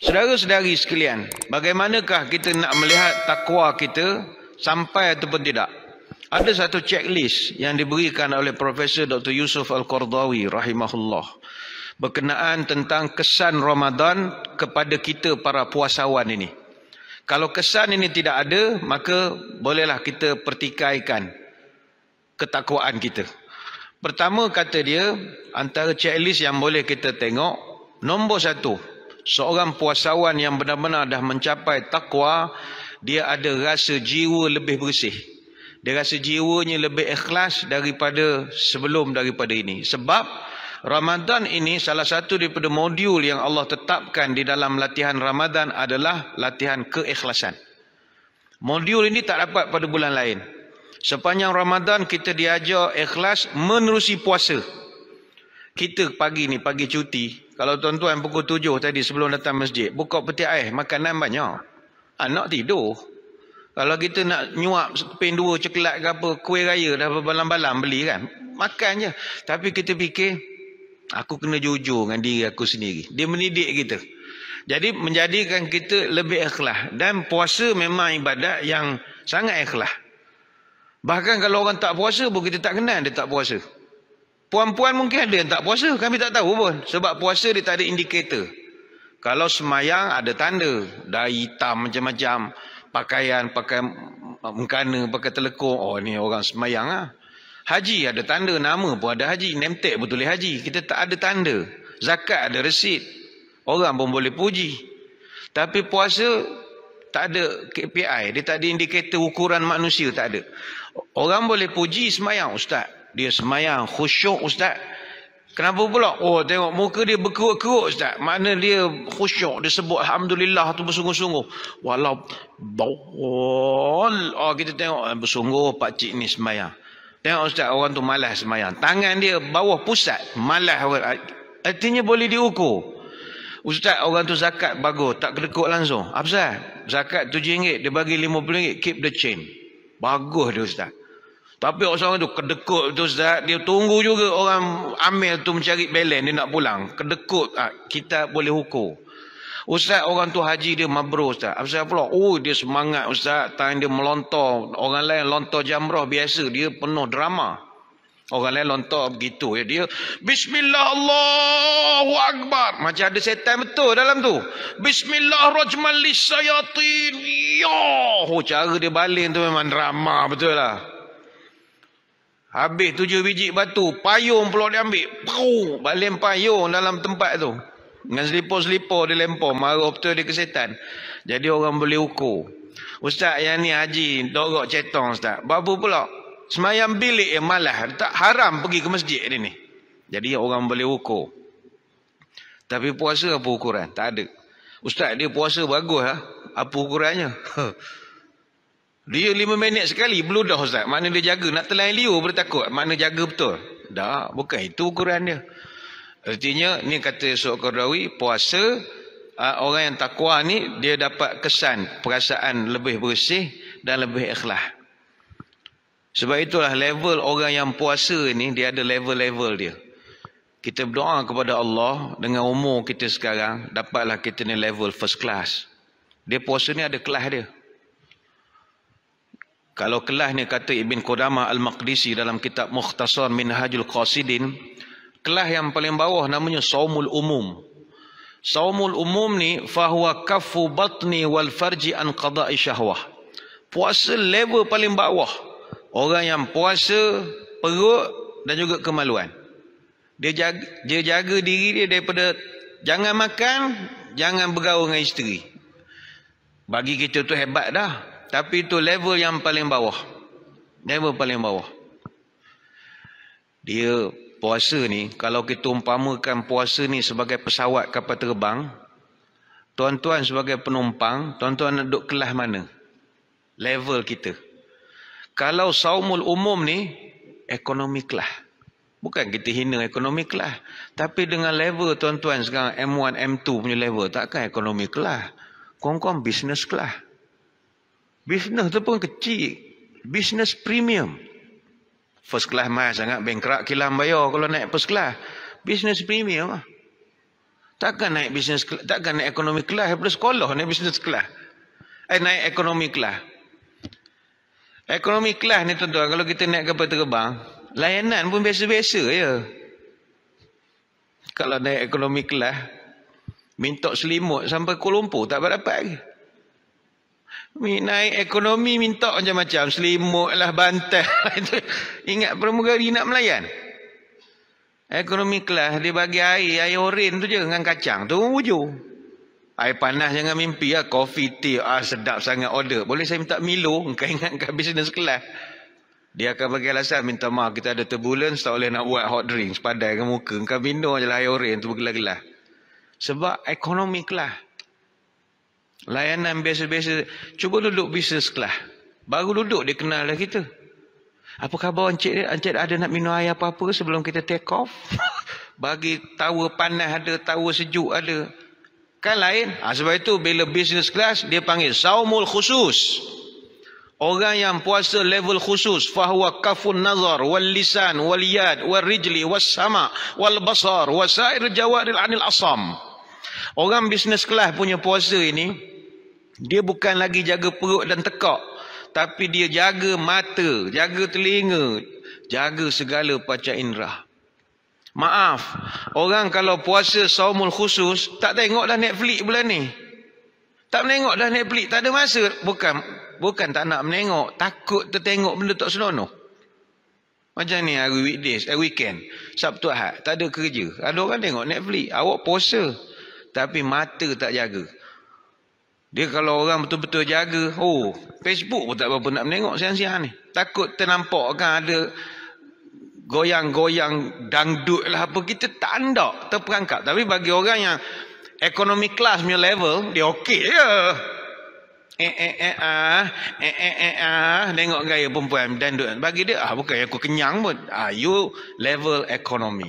Saudara-saudari sekalian, bagaimanakah kita nak melihat takwa kita sampai ataupun tidak? Ada satu checklist yang diberikan oleh Profesor Dr. Yusuf Al-Qardawi rahimahullah berkenaan tentang kesan Ramadan kepada kita para puasawan ini. Kalau kesan ini tidak ada, maka bolehlah kita pertikaikan ketakwaan kita. Pertama kata dia, antara checklist yang boleh kita tengok, nombor satu, seorang puasawan yang benar-benar dah mencapai takwa, dia ada rasa jiwa lebih bersih. Dia rasa jiwanya lebih ikhlas daripada sebelum daripada ini. Sebab Ramadan ini salah satu daripada modul yang Allah tetapkan di dalam latihan Ramadan adalah latihan keikhlasan. Modul ini tak dapat pada bulan lain. Sepanjang Ramadan kita diajar ikhlas menerusi puasa. Kita pagi ni, pagi cuti, kalau tuan-tuan pukul tujuh tadi sebelum datang masjid, buka peti air, makanan banyak. Anak tidur. Kalau kita nak nyuap pin dua coklat ke apa, kuih raya dah balam-balam beli kan. Makan je. Tapi kita fikir, aku kena jujur dengan diri aku sendiri. Dia mendidik kita. Jadi menjadikan kita lebih ikhlas. Dan puasa memang ibadat yang sangat ikhlas. Bahkan kalau orang tak puasa pun kita tak kenal dia tak puasa. Puan-puan mungkin ada yang tak puasa. Kami tak tahu pun. Sebab puasa dia tak ada indikator. Kalau semayang ada tanda. Dah hitam macam-macam. Pakaian, pakai mengkana, pakai telekong. Oh ni orang semayang lah. Haji ada tanda. Nama pun ada haji. Name tag pun tulis haji. Kita tak ada tanda. Zakat ada resit. Orang pun boleh puji. Tapi puasa tak ada KPI. Dia tak ada indikator ukuran manusia. Tak ada. Orang boleh puji semayang ustaz. Dia semayang khusyuk ustaz. Kenapa pula? Oh tengok muka dia berkerut-kerut ustaz. Mana dia khusyuk. Dia sebut alhamdulillah tu bersungguh-sungguh. Walau bawal. Oh kita tengok eh, bersungguh pak cik ni semayang. Tengok ustaz orang tu malas semayang. Tangan dia bawah pusat. Malas artinya boleh diukur. Ustaz orang tu zakat bagus. Tak kedekut langsung. Apa sah? Zakat RM7 dia bagi RM50 keep the chain. Bagus dia ustaz. Tapi orang tu kedekut tu Ustaz. Dia tunggu juga orang amil tu mencari belen dia nak pulang. Kedekut ha, kita boleh hukum. Ustaz orang tu haji dia mabrur Ustaz. Apa sebab pula? Oh dia semangat Ustaz. Tangan dia melontar. Orang lain lontar jamrah biasa. Dia penuh drama. Orang lain lontar begitu. Ya. Dia Bismillah Allahu Akbar. Macam ada setan betul dalam tu. Bismillah Rajman Lissayatin. Ya. Oh cara dia baling tu memang drama betul lah. Habis tujuh biji batu, payung pula dia ambil. Pau, balik payung dalam tempat tu. Dengan selipur-selipur dia lempar, marah betul dia kesetan. Jadi orang boleh ukur. Ustaz yang ni haji, dorok cetong ustaz. Berapa pula? Semayang bilik yang malah. Tak haram pergi ke masjid dia ni. Jadi orang boleh ukur. Tapi puasa apa ukuran? Tak ada. Ustaz dia puasa bagus lah. Apa ukurannya? Dia lima minit sekali beludah Ustaz. Mana dia jaga. Nak telan liur boleh takut. Mana jaga betul. Tak. Bukan itu ukuran dia. Artinya ni kata Yusuf Qardawi. Puasa uh, orang yang takwa ni dia dapat kesan perasaan lebih bersih dan lebih ikhlas. Sebab itulah level orang yang puasa ni dia ada level-level dia. Kita berdoa kepada Allah dengan umur kita sekarang dapatlah kita ni level first class. Dia puasa ni ada kelas dia. Kalau kelas ni kata Ibn Qudamah Al-Maqdisi dalam kitab Mukhtasar Minhajul Qasidin, kelas yang paling bawah namanya Saumul Umum. Saumul Umum ni fahuwa kafu batni wal farji an qada'i syahwah. Puasa level paling bawah. Orang yang puasa perut dan juga kemaluan. Dia jaga, dia jaga diri dia daripada jangan makan, jangan bergaul dengan isteri. Bagi kita tu hebat dah. Tapi itu level yang paling bawah. Level paling bawah. Dia puasa ni, kalau kita umpamakan puasa ni sebagai pesawat kapal terbang, tuan-tuan sebagai penumpang, tuan-tuan nak duduk kelas mana? Level kita. Kalau saumul umum ni, ekonomi kelas. Bukan kita hina ekonomi kelas. Tapi dengan level tuan-tuan sekarang M1, M2 punya level, takkan ekonomi kelas. Kong-kong bisnes kelas. Bisnes tu pun kecil. Bisnes premium. First class mahal sangat. Bankrupt kilang bayar kalau naik first class. Business premium lah. Takkan naik business takkan naik ekonomi kelas daripada sekolah naik business kelas. Eh naik ekonomi kelas. Ekonomi kelas ni tuan-tuan kalau kita naik kapal terbang, layanan pun biasa-biasa ya. Kalau naik ekonomi kelas, minta selimut sampai Kuala Lumpur tak dapat lagi. Naik ekonomi minta macam-macam. Selimut lah, bantal. Ingat pramugari nak melayan. Ekonomi kelas dia bagi air, air oren tu je dengan kacang. Tu wujud. Air panas jangan mimpi lah. Kopi, tea, ah, sedap sangat order. Boleh saya minta Milo? Kau ingatkan business kelas. Dia akan bagi alasan minta maaf kita ada turbulence tak boleh nak buat hot drink sepadai ke muka. Kau minum je lah air oren tu bergelas-gelas. Sebab ekonomi kelas. Layanan biasa-biasa. Cuba duduk business kelas. Baru duduk dia kenal lah kita. Apa khabar Encik Encik ada nak minum air apa-apa sebelum kita take off? Bagi tawa panas ada, tawa sejuk ada. Kan lain. Ha, sebab itu bila business class dia panggil saumul khusus. Orang yang puasa level khusus. Fahuwa kafun nazar wal lisan wal yad wal rijli wal sama wal basar wal sair jawadil anil asam. Orang business class punya puasa ini. Dia bukan lagi jaga perut dan tekak tapi dia jaga mata, jaga telinga, jaga segala panca indera. Maaf, orang kalau puasa saumul khusus, tak tengok dah Netflix bulan ni. Tak menengok dah Netflix, tak ada masa. Bukan bukan tak nak menengok, takut tertengok benda tak senonoh. Macam ni hari weekdays, eh, weekend, Sabtu Ahad, tak ada kerja. Ada orang tengok Netflix, awak puasa. Tapi mata tak jaga. Dia kalau orang betul-betul jaga, oh, Facebook pun tak berapa nak menengok siang-siang ni. Takut ternampak kan ada goyang-goyang dangdut lah apa. Kita tak ada terperangkap. Tapi bagi orang yang ekonomi kelas punya level, dia okey je. Eh, eh, eh, ah, eh, eh, eh, ah, tengok gaya perempuan dangdut. Bagi dia, ah, bukan aku kenyang pun. Ah, you level ekonomi.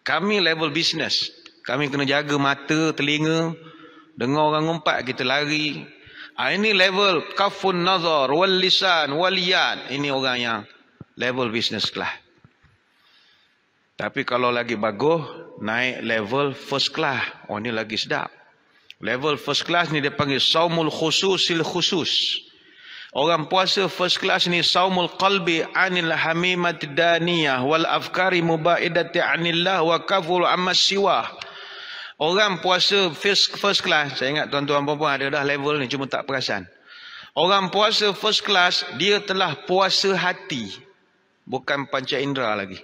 Kami level business. Kami kena jaga mata, telinga, Dengar orang ngumpat kita lari. Ha, ini level kafun nazar wal lisan wal yad. Ini orang yang level business class. Tapi kalau lagi bagus, naik level first class. Oh ini lagi sedap. Level first class ni dia panggil saumul khususil khusus. Orang puasa first class ni saumul qalbi anil hamimat daniyah wal afkari mubaidati anillah wa kaful amma siwah. Orang puasa first, first class, saya ingat tuan-tuan perempuan ada dah level ni, cuma tak perasan. Orang puasa first class, dia telah puasa hati. Bukan panca indera lagi.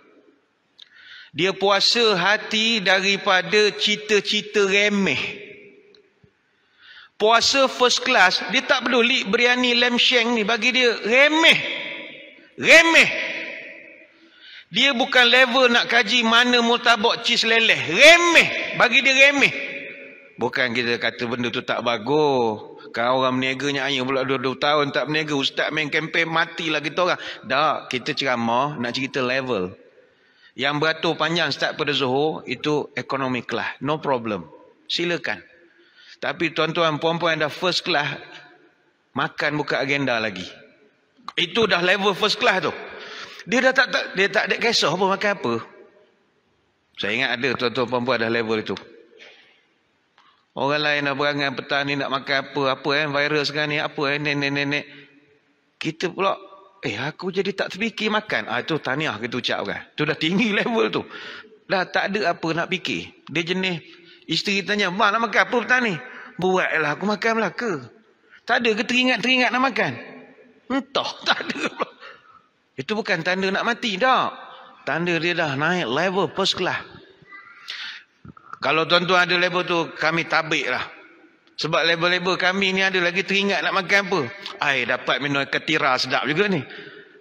Dia puasa hati daripada cita-cita remeh. Puasa first class, dia tak peduli biryani lamb shank ni bagi dia remeh. Remeh. Dia bukan level nak kaji mana murtabak cheese leleh. Remeh. Bagi dia remeh. Bukan kita kata benda tu tak bagus. Kalau orang meniaganya ayah pula 22 tahun tak meniaga. Ustaz main kempen matilah kita orang. Tak, kita ceramah nak cerita level. Yang beratur panjang start pada Zuhur itu ekonomi kelas. No problem. Silakan. Tapi tuan-tuan puan-puan yang dah first class makan buka agenda lagi. Itu dah level first class tu. Dia dah tak, tak dia tak ada kisah apa makan apa. Saya ingat ada tuan-tuan perempuan dah level itu. Orang lain nak berangan petang ni nak makan apa, apa eh, virus sekarang ni, apa eh, nenek-nenek. Kita pula, eh aku jadi tak terfikir makan. Ah Itu tahniah kita ucap kan. Itu dah tinggi level tu. Dah tak ada apa nak fikir. Dia jenis, isteri tanya, mak nak makan apa petang ni? Buatlah aku makan ke? Tak ada ke teringat-teringat nak makan? Entah, tak ada. Itu bukan tanda nak mati, tak. Tanda dia dah naik level first class. Kalau tuan-tuan ada level tu, kami tabik lah. Sebab level-level kami ni ada lagi teringat nak makan apa. Ay, dapat minum ketira sedap juga ni.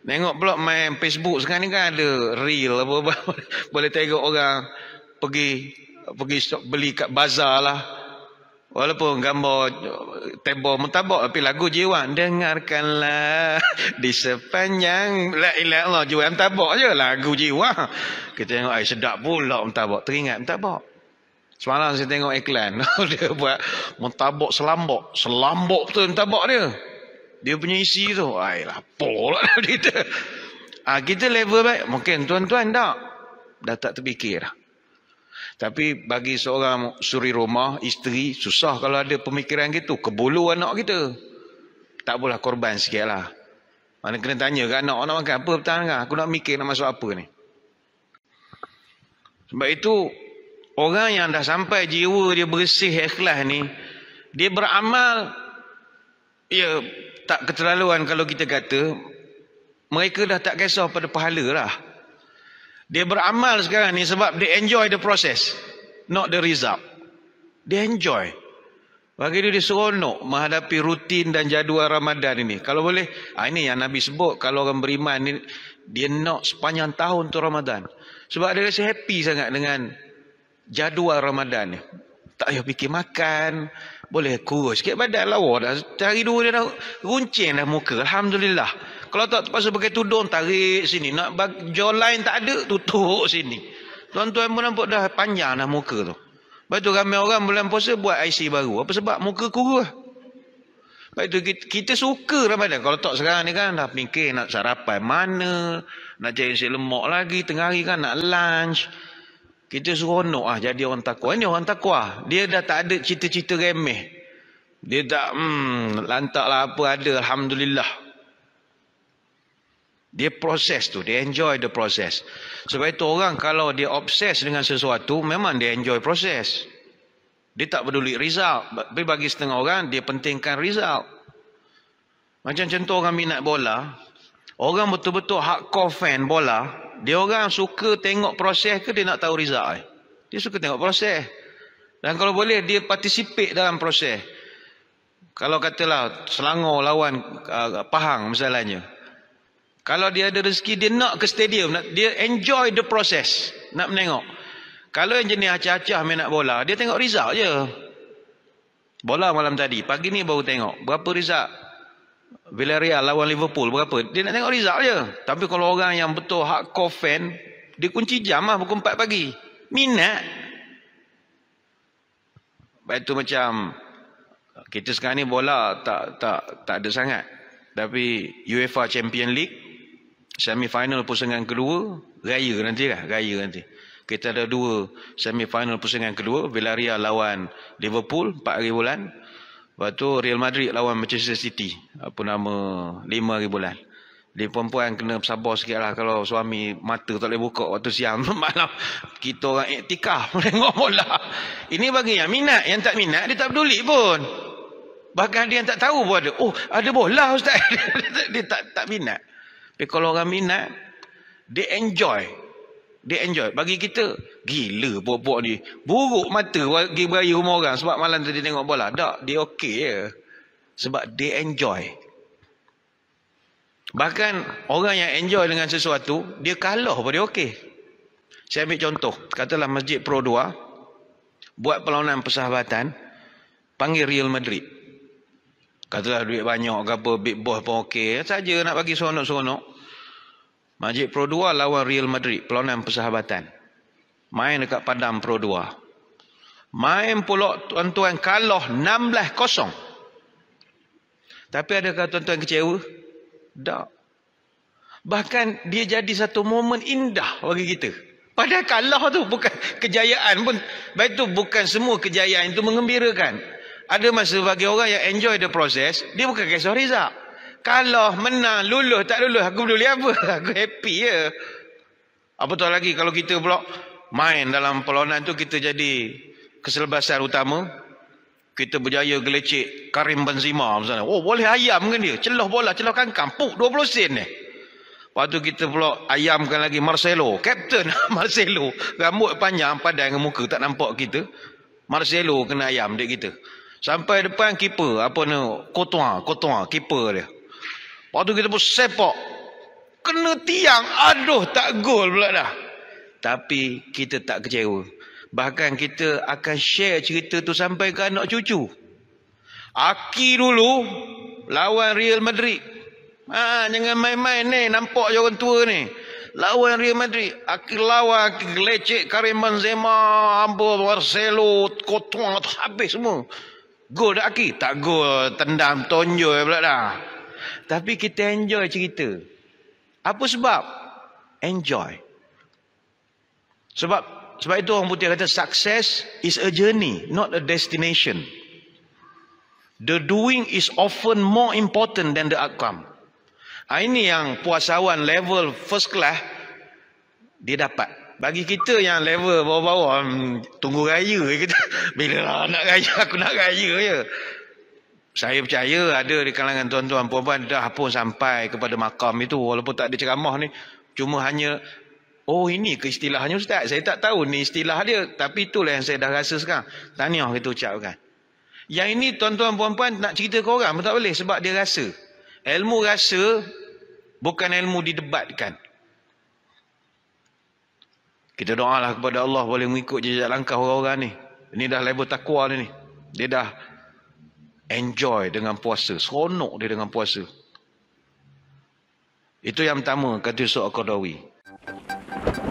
Tengok pula main Facebook sekarang ni kan ada real apa, apa. Boleh tengok orang pergi pergi beli kat bazar lah. Walaupun gambar tembok mentabak tapi lagu jiwa dengarkanlah di sepanjang la ilaha Allah jiwa mentabak je lagu jiwa. Kita tengok ai sedap pula mentabak teringat mentabak. Semalam saya tengok iklan dia buat mentabak selambok, selambok tu mentabak dia. Dia punya isi tu ai lapolah dia. Ah kita level baik. Mungkin tuan-tuan tak. Dah tak terfikir. Tapi bagi seorang suri rumah, isteri, susah kalau ada pemikiran gitu. Kebulu anak kita. Tak boleh korban sikit lah. Mana kena tanya ke anak, nak makan apa petang? Aku nak mikir nak masuk apa ni. Sebab itu, orang yang dah sampai jiwa dia bersih ikhlas ni, dia beramal, ya tak keterlaluan kalau kita kata, mereka dah tak kisah pada pahala lah. Dia beramal sekarang ni sebab dia enjoy the process. Not the result. Dia enjoy. Bagi dia, dia seronok menghadapi rutin dan jadual Ramadan ini. Kalau boleh, ah, ini yang Nabi sebut. Kalau orang beriman ni, dia nak sepanjang tahun tu Ramadan. Sebab dia rasa happy sangat dengan jadual Ramadan ni. Tak payah fikir makan. Boleh kurus sikit badan lawa dah. Hari dua dia dah runcing dah muka. Alhamdulillah. Kalau tak terpaksa pakai tudung, tarik sini. Nak jual lain tak ada, tutup sini. Tuan-tuan pun nampak dah panjang dah muka tu. Lepas tu ramai orang bulan puasa buat IC baru. Apa sebab muka kurus? Lepas tu kita, kita suka Ramadan. Kalau tak sekarang ni kan dah fikir nak sarapan mana. Nak cari nasi lemak lagi. Tengah hari kan nak lunch. Kita seronok ah jadi orang takwa. Ini orang takwa. Dia dah tak ada cita-cita remeh. Dia tak, hmm, lantak lah apa ada. Alhamdulillah. Dia proses tu, dia enjoy the process. Sebab itu orang kalau dia obses dengan sesuatu, memang dia enjoy proses. Dia tak peduli result. Tapi bagi setengah orang, dia pentingkan result. Macam contoh orang minat bola, orang betul-betul hardcore fan bola, dia orang suka tengok proses ke dia nak tahu result? Eh? Dia suka tengok proses. Dan kalau boleh, dia participate dalam proses. Kalau katalah Selangor lawan uh, Pahang misalnya, kalau dia ada rezeki, dia nak ke stadium. Dia enjoy the process. Nak menengok. Kalau yang jenis acah-acah main nak bola, dia tengok result je. Bola malam tadi. Pagi ni baru tengok. Berapa result? Villarreal lawan Liverpool. Berapa? Dia nak tengok result je. Tapi kalau orang yang betul hardcore fan, dia kunci jam lah pukul 4 pagi. Minat. Baik tu macam kita sekarang ni bola tak tak tak ada sangat. Tapi UEFA Champion League semi final pusingan kedua raya nanti lah raya nanti kita ada dua semi final pusingan kedua Villarreal lawan Liverpool 4 hari bulan lepas tu Real Madrid lawan Manchester City. Apa nama 5 hari bulan. Dia perempuan kena sabar sikit lah kalau suami mata tak boleh buka waktu siang malam. Kita orang iktikaf tengok bola ini bagi yang minat yang tak minat dia tak peduli pun. Bahkan dia yang tak tahu pun ada. Oh ada bola ustaz. Dia tak tak minat. Tapi kalau orang minat, dia enjoy. Dia enjoy. Bagi kita, gila buat-buat ni. Buruk mata pergi beraya rumah orang sebab malam tadi tengok bola. Tak, dia okey je. Sebab dia enjoy. Bahkan orang yang enjoy dengan sesuatu, dia kalah pun dia okey. Saya ambil contoh. Katalah Masjid Pro 2, buat perlawanan persahabatan, panggil Real Madrid. Katalah duit banyak ke apa, big boss pun okey. Saja nak bagi seronok-seronok. Majid Pro 2 lawan Real Madrid, perlawanan persahabatan. Main dekat Padang Pro 2. Main pula tuan-tuan kalah 16-0. Tapi adakah tuan-tuan kecewa? Tak. Bahkan dia jadi satu momen indah bagi kita. Padahal kalah tu bukan kejayaan pun. Baik tu bukan semua kejayaan itu mengembirakan. Ada masa bagi orang yang enjoy the process, dia bukan kisah result. Kalau menang, lulus, tak lulus, aku peduli apa? Aku happy je. Apa tu lagi kalau kita pula main dalam perlawanan tu kita jadi keselebasan utama. Kita berjaya gelecek Karim Benzema misalnya. Oh boleh ayam kan dia. Celah bola, celah kangkang. Puk 20 sen ni. Lepas tu kita pula ayamkan lagi Marcelo. Captain Marcelo. Rambut panjang padan dengan muka tak nampak kita. Marcelo kena ayam dia kita. Sampai depan keeper. Apa ni? Kotua. Kotua. Keeper dia. Waktu kita pun sepak. Kena tiang. Aduh tak gol pula dah. Tapi kita tak kecewa. Bahkan kita akan share cerita tu sampai ke anak cucu. Aki dulu. Lawan Real Madrid. Ha, jangan main-main ni. Nampak je orang tua ni. Lawan Real Madrid. Aki lawan. Aki gelecek. Karim Benzema. Ambo Marcelo. Kotua. Habis semua. Gol tak Aki? Tak gol. Tendang tonjol pula dah. Tapi kita enjoy cerita. Apa sebab? Enjoy. Sebab sebab itu orang putih kata success is a journey, not a destination. The doing is often more important than the outcome. Ha, ini yang puasawan level first class dia dapat. Bagi kita yang level bawah-bawah hmm, tunggu raya kita bila nak raya aku nak raya je. Saya percaya ada di kalangan tuan-tuan puan-puan dah pun sampai kepada makam itu walaupun tak ada ceramah ni cuma hanya oh ini ke istilahnya ustaz saya tak tahu ni istilah dia tapi itulah yang saya dah rasa sekarang. Tahniah kita ucapkan. Yang ini tuan-tuan puan-puan nak cerita ke orang pun tak boleh sebab dia rasa. Ilmu rasa bukan ilmu didebatkan. Kita doalah kepada Allah boleh mengikut jejak langkah orang-orang ni. Ini dah level takwa ni. Dia dah enjoy dengan puasa. Seronok dia dengan puasa. Itu yang pertama kata Yusuf Al-Qadawi. Thank you.